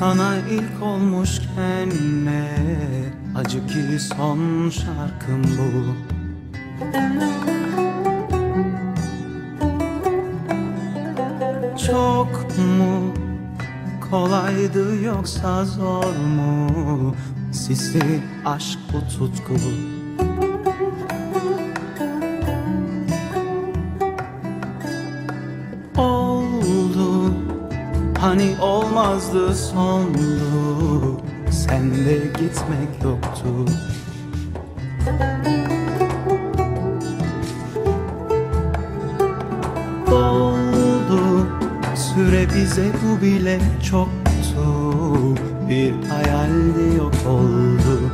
sana ilk olmuşken ne acı ki son şarkım bu? Çok mu kolaydı yoksa zor mu? Sisli aşk bu tutku Hani olmazdı sondu Sende gitmek yoktu. Oldu Süre bize bu bile çoktu. Bir hayaldi yok oldu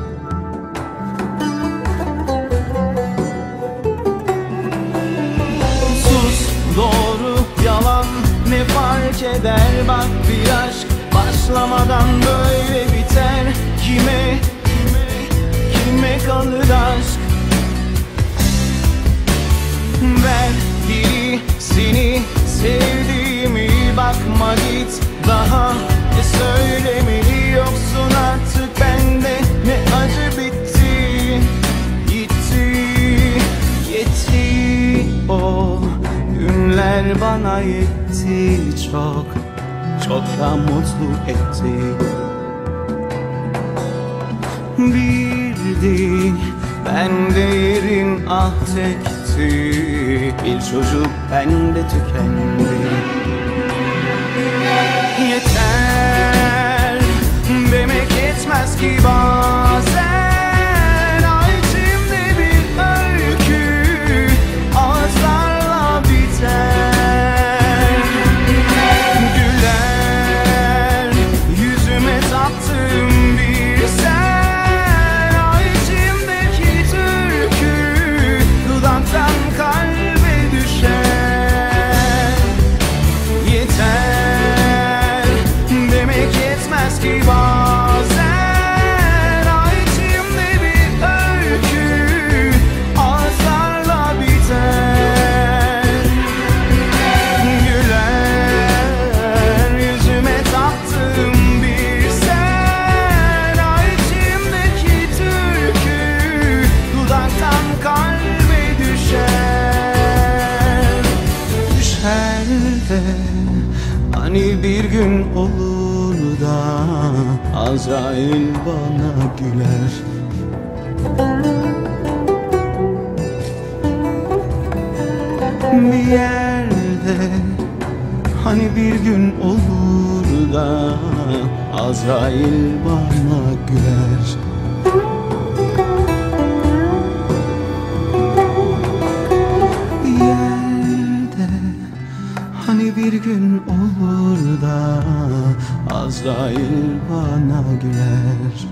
fark eder. Bak bir aşk başlamadan böyle biter. Kime kime kime kalır aşk çok çok da mutlu etti Bildi ben de yerin ah tekti Bir çocuk bende tükendi. Yeter demek yetmez ki bazen Düşer de hani bir gün olur da Azrail bana güler. Bir yerde Hani bir gün olur da Azrail bana güler bir gün olur da Azrail bana güler